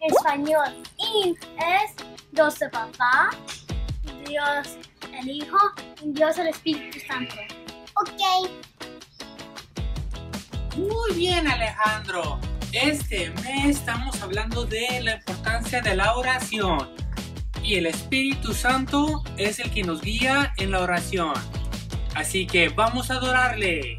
español. In es Dios el Papá, Dios el Hijo y Dios el Espíritu Santo. Ok. Muy bien, Alejandro. Este mes estamos hablando de la importancia de la oración. Y el Espíritu Santo es el que nos guía en la oración. Así que vamos a adorarle.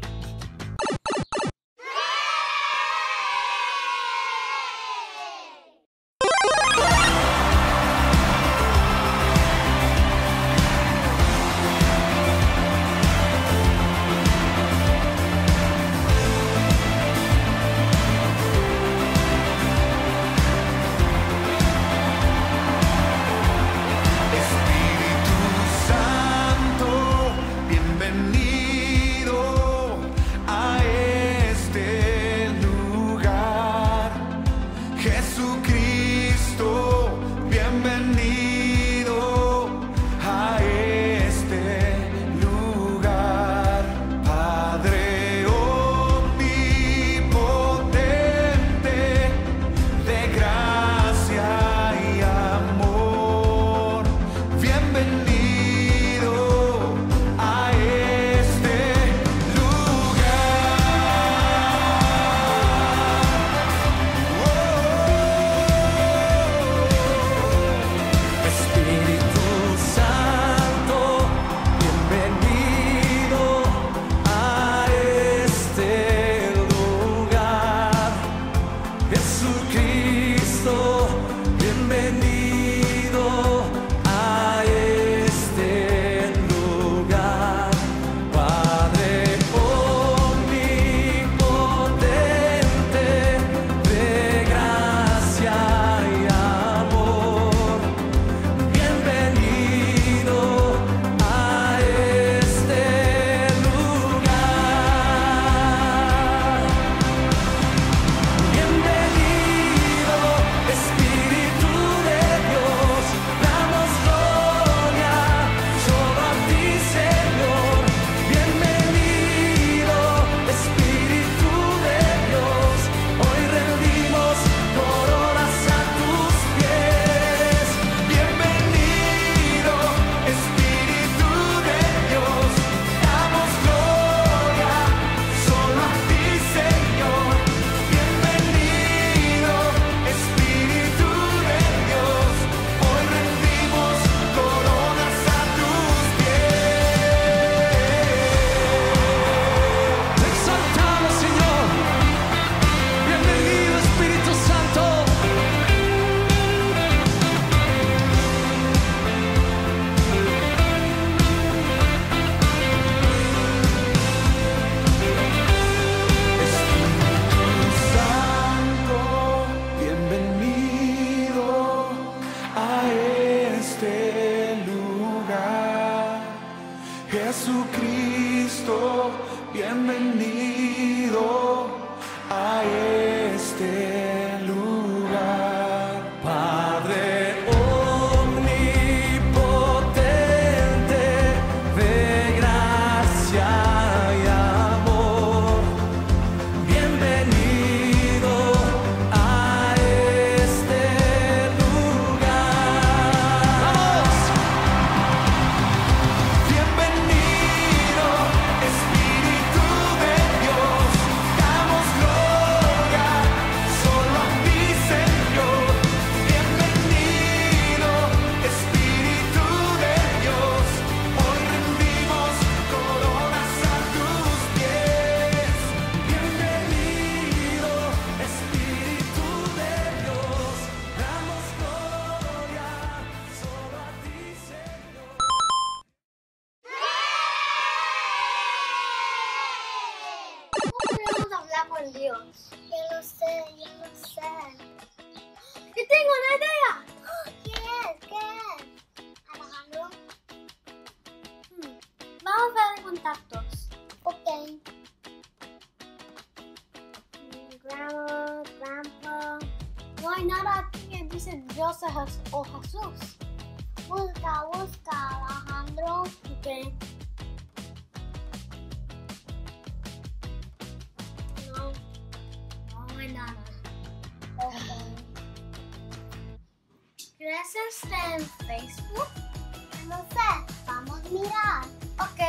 O Jesús. Busca, busca, Alejandro. Okay. No, no hay nada. Okay. ¿Creces en Facebook? No sé, vamos a mirar. Ok.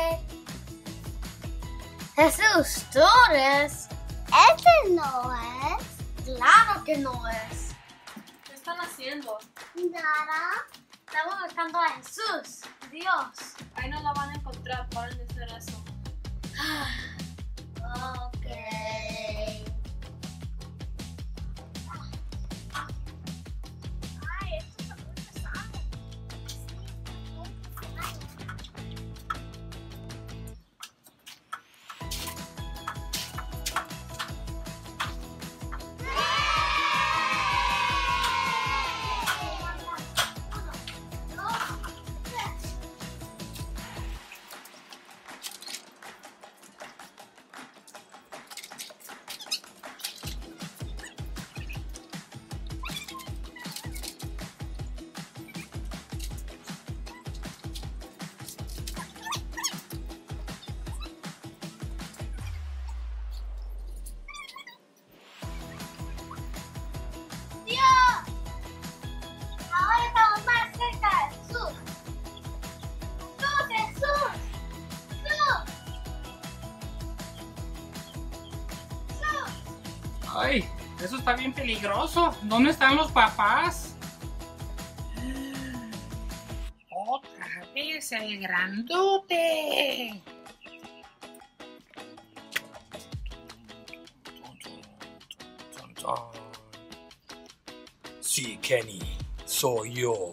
Jesús, ¿tú eres? Este no es. Claro que no es. ¿Qué están haciendo? Nada. Estamos buscando a Jesús, Dios. Ahí no la van a encontrar, paren de hacer eso. Ok. Está bien peligroso. ¿Dónde están los papás? Otra vez el grandote. Sí, Kenny, soy yo.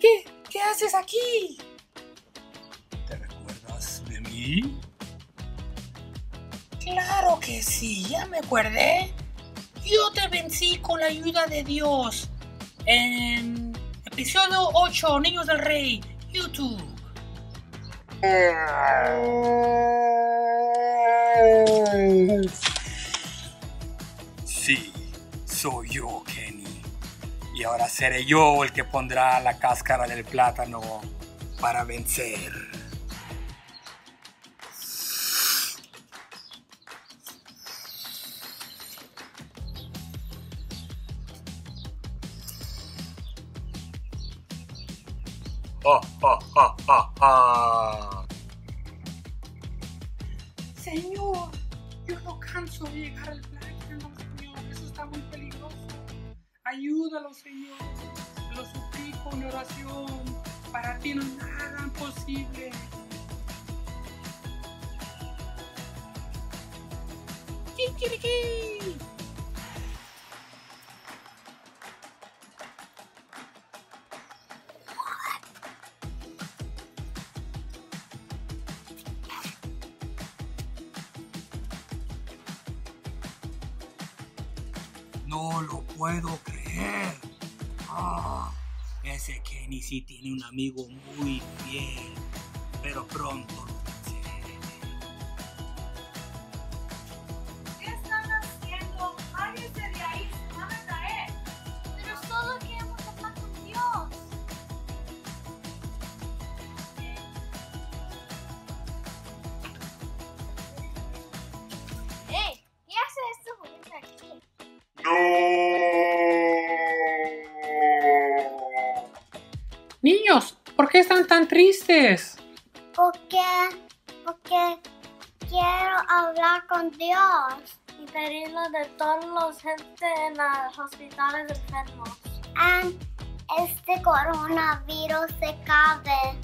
¿Qué? ¿Qué haces aquí? ¿Te recuerdas de mí? Que sí, ya me acordé. Yo te vencí con la ayuda de Dios. En episodio 8, Niños del Rey, YouTube. Sí, soy yo, Kenny. Y ahora seré yo el que pondrá la cáscara del plátano para vencer. ¡Ja, ja, ja, ja, ja! Señor, yo no canso de llegar al plátano, Señor. Eso está muy peligroso. Ayúdalo, Señor. Lo suplico en oración. Para ti no hay nada imposible. ¡Kikiriki! No lo puedo creer. Ah, ese Kenny sí tiene un amigo muy fiel. Pero pronto ¿por qué están tan tristes? Porque, porque quiero hablar con Dios. Y pedirlo de todos los gente en los hospitales enfermos. And este coronavirus se acabe.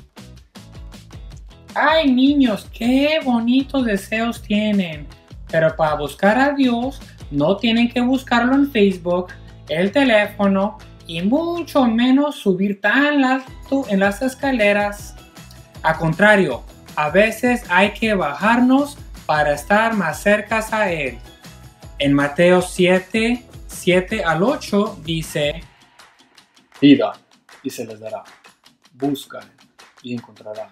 Ay, niños, qué bonitos deseos tienen. Pero para buscar a Dios, no tienen que buscarlo en Facebook, el teléfono y mucho menos subir tan alto en las escaleras. A contrario, a veces hay que bajarnos para estar más cerca a Él. En Mateo 7, 7 al 8 dice, Pidan y se les dará. Buscan y encontrarán.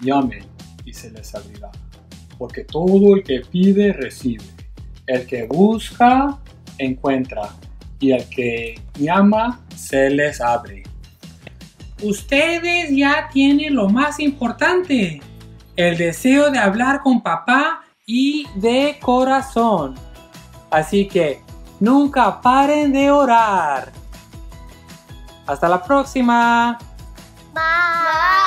Llamen y se les abrirá. Porque todo el que pide recibe. El que busca encuentra. Y el que llama se les abre. Ustedes ya tienen lo más importante, el deseo de hablar con papá y de corazón. Así que nunca paren de orar. Hasta la próxima. Bye.